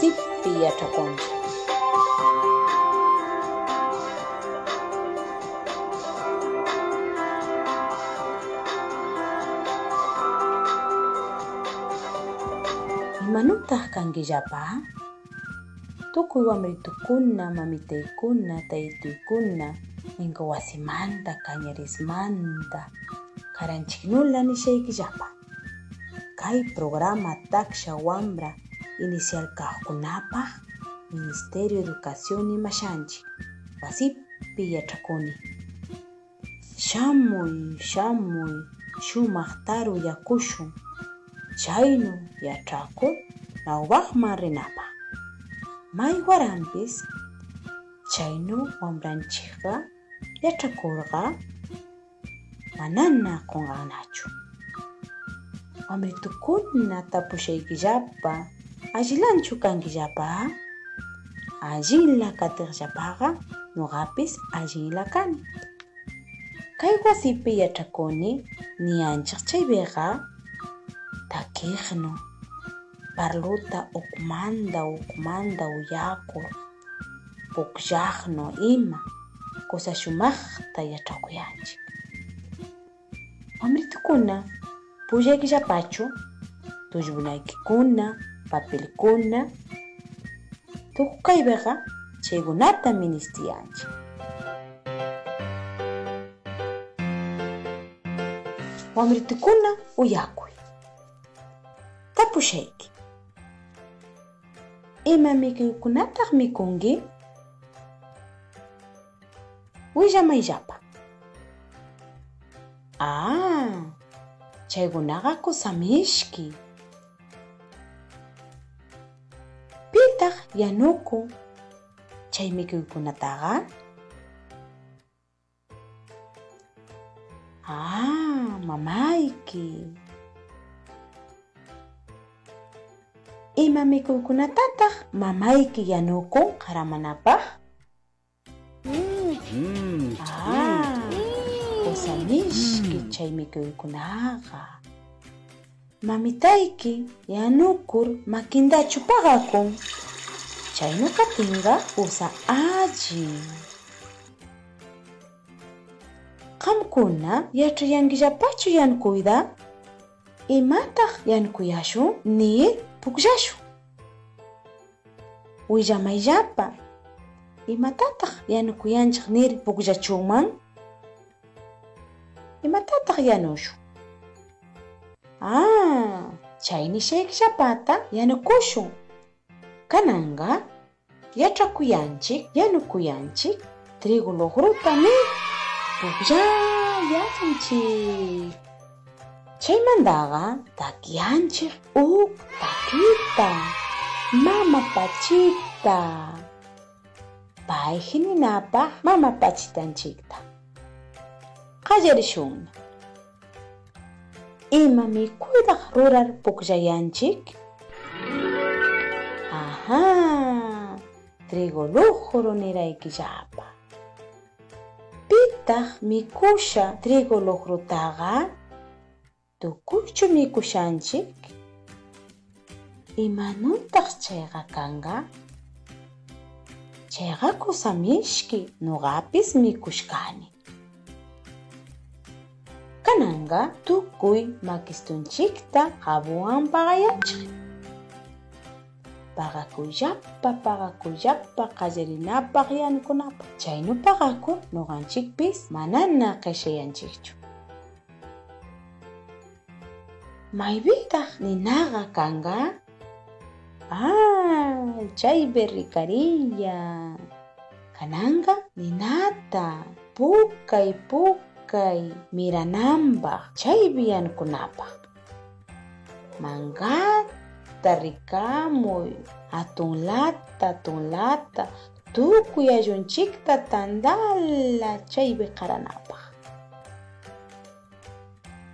திவ்வியடகம் Imanutaq kanki llapan? Tukuy wamritukkuna, mamitaykuna, taytuykuna ninqa wasimanta kañarismanta karanchiknula nishaykillapan. Kai programa Taksha Wambra Inicial Cajunapa, Ministerio de Educación y Mashanchi, Pasip Pillachaconi. Shamoy, shamoy, shumaktaru yakushun, chaynu yachaku, naubahma renapa. May warampis, chaynu wambranchiqa yachakurqa, manana kunqanachu. Wamritukuna tapushaykillapan ajilan chukankillapa allila katirllapaqa nuqapis allila kani kay wasipi yachakuni niyanchik chay bega takiqnu parluta uqmanta uqmanta uyakur pukllaqnu ima. Kusashumaqta yachakuyanchik wamritukuna puyaykillapachu kuna, papelkuna tukuykaypiqa chaykunata ministiyanchik wamritukuna uyakuy tapushayki. Ima mikuykunataq mikunki willamayllapa ah chaykunaqa kusamishki yanukun chay mikuykunataqa ah mamayki ima mikuykunatataq mamayki yanukun qaramanapaq ah kusamishki chay mikuykunaqa mamitayki yanukur makindachu paqakun China Katinga usa aji. Qamkuna yachayankillapachu yankuyda imataq yankuyashun ni pukllashun. Willamaylapa imatataq yanukuyanchik niri pukllachuman imatataq yanushun. Ah, chayni shaykhllapata yanukushun. Kananqa yachakuyanchik yanukuyanchik trigo logruta nir pukllayallanchik chaymantaqa takiyanchik uk takita mama pachita pay hininapaq mama pachitanchikta qallarishunna ima mikuydaq rurar pukllayanchik Τριγόλου χρωτήρα εκεί, Ζαπέ. Πίτα, μη κούσσα, τριγόλου χρωτάρα. Του κούστο, μη κούσσαν, τσί. Είμαι, νουν, τσί, ρε, καγκά. Τσί, ρε, κακούσα, μη σκι. Κανάγκα, του κούι, μακιστούν, τσί, τσί. Bagakuya pagakuyapa kallinapaq mana chaynupaqaku nuqanchikpis May qhishayanchikchu ninaga ninaqa kanga. ah chaypi Kananga ni ninata pukay pukay mirananpaq chaypi yanukunapaq Mangat rikamuy hatun lata hatun lata tukuy ayllunchikta tandala chaypi qaranapaq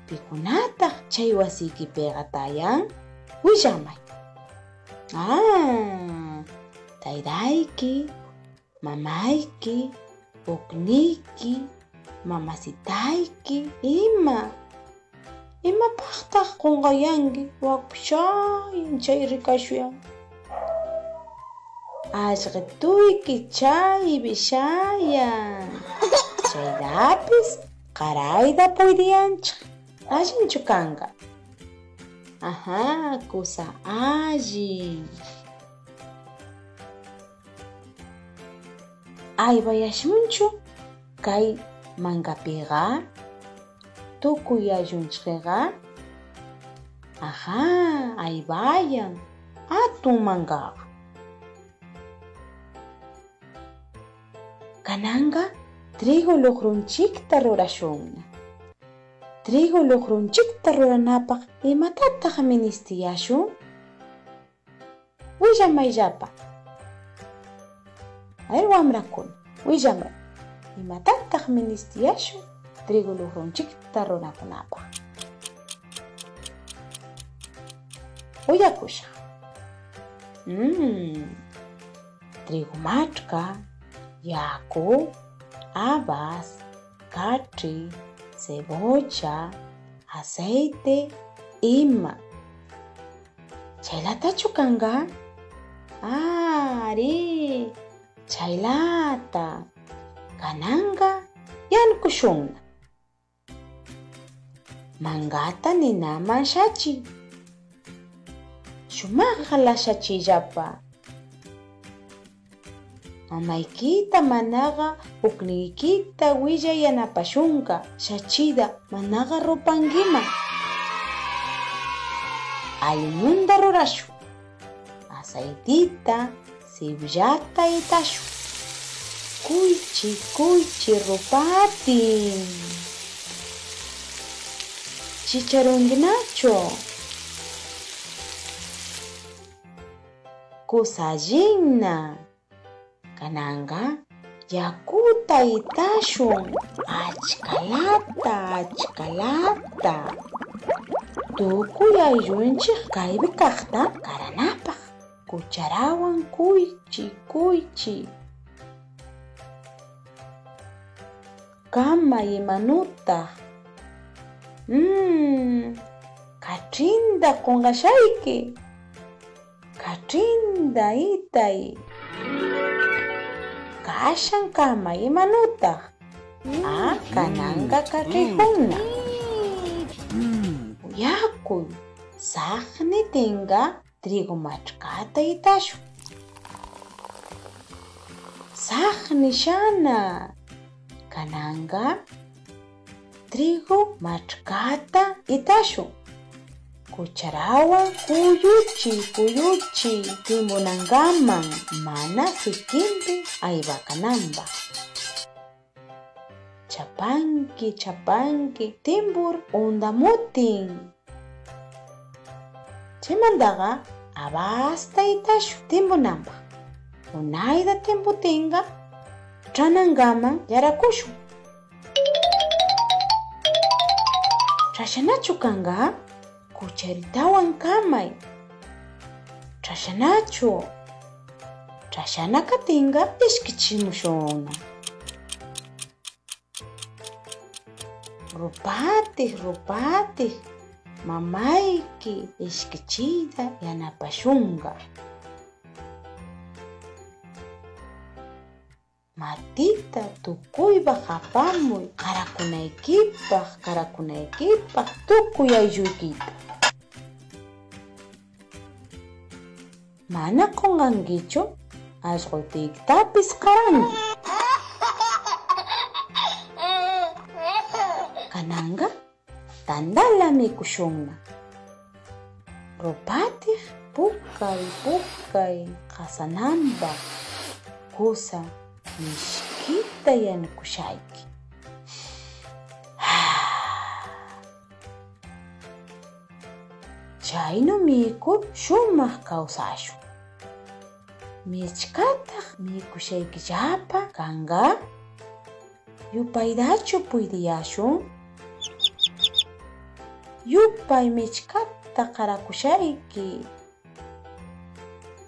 pikunataq chay wasiykipiqa tayan willamay. Ah taytayki mamayki ukniyki mamasitayki ima imapaqtaq qunqayanki wakpushayan chay rikashuyan allqituyki chaypi shayan chaydapis qarayta puytiyanchik allinchu kanqa aha kusa allin aywayashmunchu kay mankapiqa tukuy ayllunchikqa aha aywayan hatun mankaqa kananqa trigo luqrunchikta rurashunna trigo luqrunchikta ruranapaq imatataq ministiyashun? Willamayllapa. Ayr wamrakuna willamay imatataq ministiyashun Trigo ronchik Uya kusha. Hmm. Trigo matka, yaku, abas, cachi, cebocha, aceite, ima. Chailata chukanga? Ari, chailata. Kananga, yankushunna. mankata ninaman shachiy shumaqlla lashachillaapa mamaykita manaqa pukniykita willayanapashunqa shachida manaqa rupankiman ayllunta rurashu aceitita sibrata itashun kuychi kuychi rupatin. Chicharunguinachu kusallina kananqa yakuta itashun achkalata achkalata. Tukuy ayllunchik kaypi kaqta qaranapaq kucharawan kuychi kuychi. Kama imanutaq ಹ್ಮ್ ಕಟ್ಟ್ರೀನ್ ದಕೊಂಕಶ ಐಕಿ ಕಾಶಂಕ ಮೈ ಮನುತ ಆ ಕನಂಗ ಕಟ್ಟ್ರಿ ಕುಂಧ ಯಾಕೋ ಸಾಖ್ ನಿ ತಿಂಗ ತ್ರಿಗು ಮಾರ್ಟ್ ಕಾತ ಐ ತಾ ಶು trigo, machkata, itashu. Cucharawan kuyuchi kuyuchi timunangaman mana sikinpi aywakananpa. Chapanki chapanki timbur undamutin. Chimandaqa abasta itashu timbunanpaq. Unayda timputinqa tranangaman yarakushun. Trashanachu kanga kucharitawan kamay. Trashanachu. Trashanakatinga ishkichimushona. Rupati, rupati, mamayki ishkichida yanapashunga. tukuypaq apamuy qaraqunaykipaq qaraqunaykipaq tukuy aylluykiqa mana qunqankichu allqutiykitapis qaranki kananqa tandala mikushunna. Rupatiq pukkay pukkay qasananpaq kusa, mishi mishkita yanukushayki chaynu mikur shumaq kawsashun michkataq mikushaykillapa kanqa yupaydachu puydiyashun. Yupay michkata qarakushayki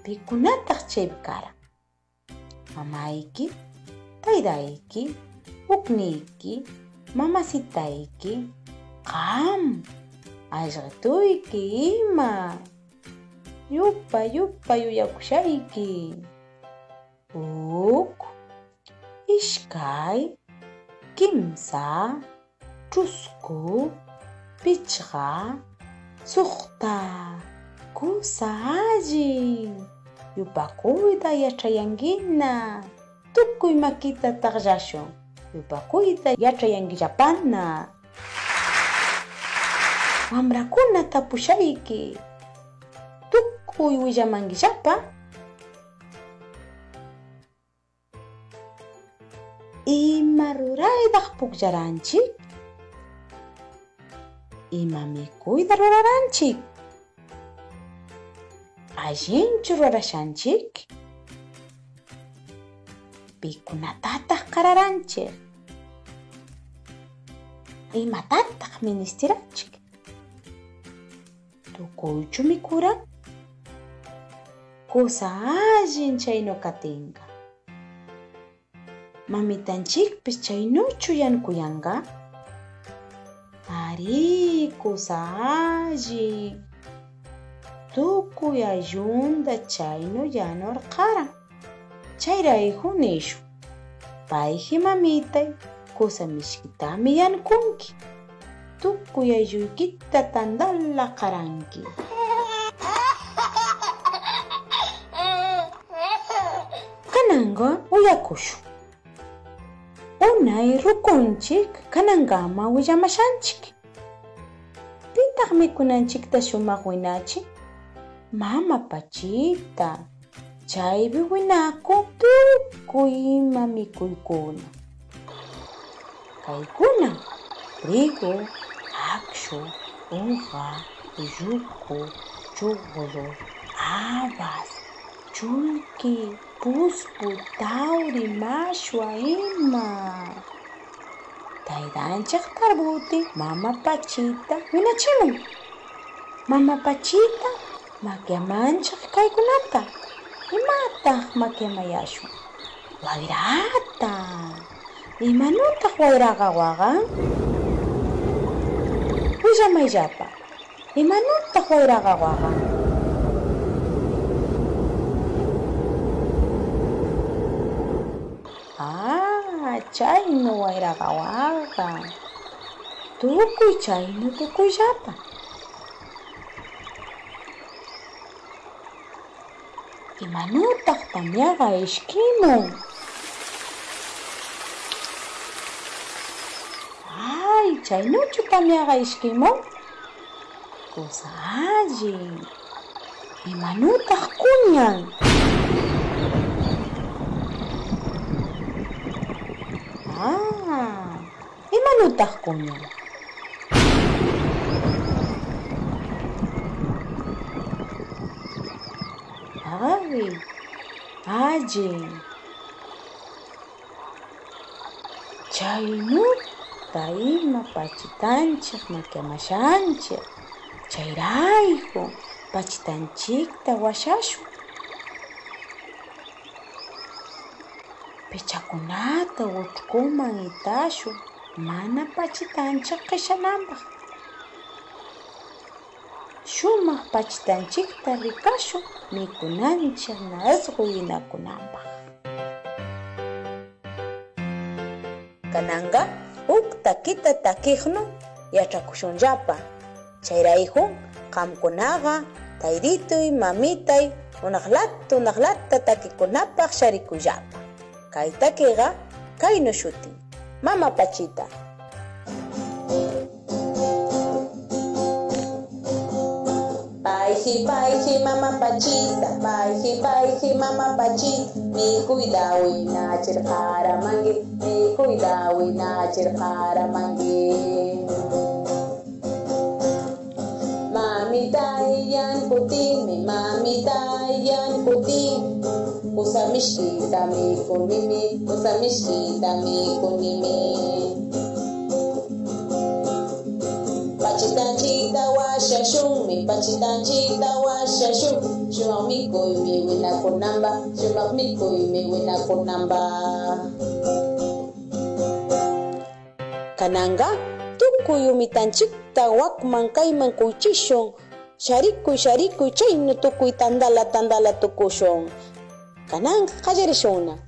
pikunataq chaypi karan mamayki taytayki ukniyki mamasitayki qam allqutuyki ima yupay yupay uyakushayki huk, ishkay, kimsa, chusku, pichqa, suqta, kusa allin. Yupakuyta yachayangina. Tukuy makita taqllashun. Yupakuyta yachayankillapana. Wamrakuna tapushayki. Tukuy willamankillapa. Ima ruraydaq puklaranchik? Ima mikuyta ruraranchik? Allinchu rurashanchik? Pikunatataq qararanchik? Imatataq ministiranchik? Tukuychu mikuran? Kusa allin chaynu katinqa. Mamitanchikpis chaynuchu yankuyanqa? Ari, kusa allin. Tukuy ayllunta chaynu yanurqaran. chayray hunishun e pay imamitay qusanniykitami yanqunki tukuy allquykita tantalla qaranki kananqa uyakushun unay rukunchik kanankama willamashanchik pitaq mikunanchikta shumaq winachik mama pachita. Chaypi winakun tukuy ima mikuykuna. Kaykuna, trigo, akshu, uqa, lluku, chugru, habas, chulki, puspu, tauri, mashwa, ima. Taytanchik tarbuti Mama Pachita winachimun. Mama Pachita makiamanchik kaykunata imata makimayashun wagrata imanutaq wagraqa waqan willamaylapa imanutaq wagraqa waqan ah ¡Chay no guaga! chaynu wagraqa waqa tukuy chaynu tukuyllapa Imanutaq tamyaqa ishkimun. Ay, chaynuchu tamyaqa ishkimun? Kusa allin. Imanutaq kuñan? Ah, imanutaq kuñan? Ay, allin. Chaynuta ima pachitanchik makiamashanchik. Chayrayku pachitanchikta washashun. Pichakunata utkuman itashun mana pachitanchik qishananpaq. Shumaq pachitanchikta rikashun mikunanchik nasqu winakunanpaq. Kananqa huk takita takiqnu yachakushunllapa. Chayrayku qamkunaqa tayrituy mamitay hunaqlata hunaqlata takikunapaq sharikuyllapa. Kay takiqa kaynu shutin. Mama Pachita. Paihi, paihi, mama pachita, paihi, paihi, mama pachita, mi cuidado y nachir para mangue, mi cuidado y nachir para mangue. Mamita yan puti, mi mamita yan puti, usa mishkita mi kunimi, usa mishkita mi kunimi. Chita chita washa shu Shu love me go you may win a good number Kananga tukuyumi tanchikta tandala tandala tukushun kanang qallarishunna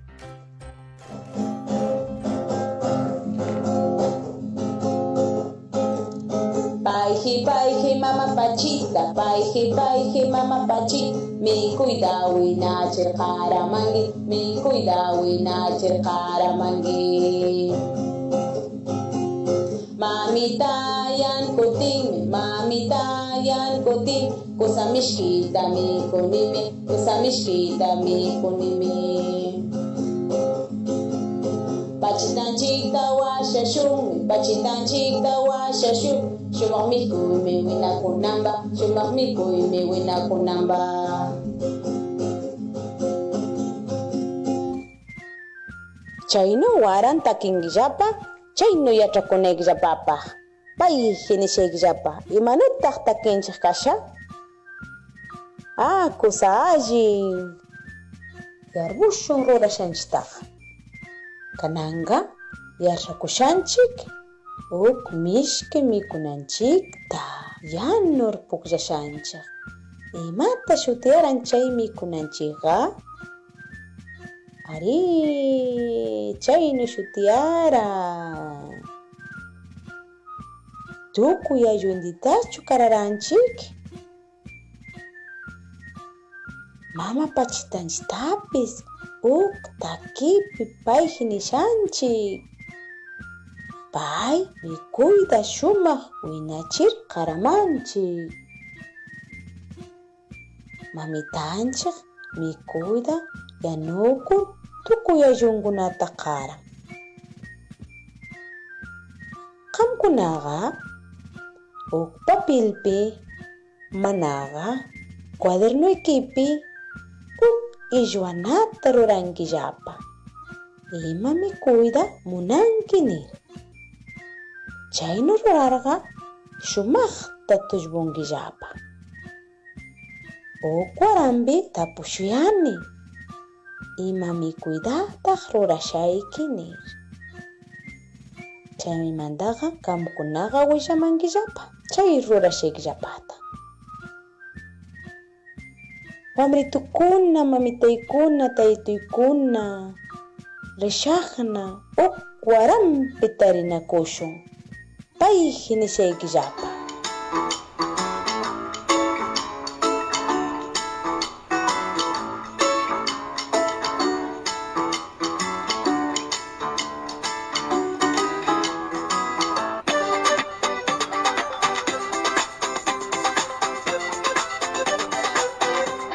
Paiji, paiji, mama pachita, paiji, paiji, mama pachita. mi cuida wina cherkara mangi, mi cuida wina cherkara mangi. Mamita yan kutin. mamita yan kuting, kusamishkita mi kunimi, kusamishkita mi kunimi. bachitanchikta washashun bachitanchikta washashun shumaq mikuymi winakunanpa shumaq mikuymi winakunanpa chaynu waranta kinkillapa chaynu yachakunaykillapapaq pay hinishayllapa imanataq takinchik kasha ah kusaji kusallin yarmushun rurashanchiktaqa Kananga hiasa kosantsika hoko misika mikonatsika da ihany no ry boko sasantsika e eh, mata soteran'izay mikonatsika ary izay no soteara doko iazoinditazo kararantsika mama patsitanjitapy izy. Takipi payji nishanchik. Pay mikuyta shumaq winachir qaramanchik. Mamitanchik mikuyta yanukun tukuy ayllunkunata qaran. Qamkunaqa uk papilpi manaqa cuadernuykipi uk illwanata rurankillapa ima mikuyta munanki nir. Chaynu rurarqa shumaqta tullpunkillapa. Uk waranpi tapushuyani ima mikuytataq rurashayki nir. Chaymantaqa qamkunaqa willamankillapa chay rurashaykillapata. wamritukuna mamitaykuna taytaykuna rishaqna huk waranpi tarinakushun pay hinashaykillapa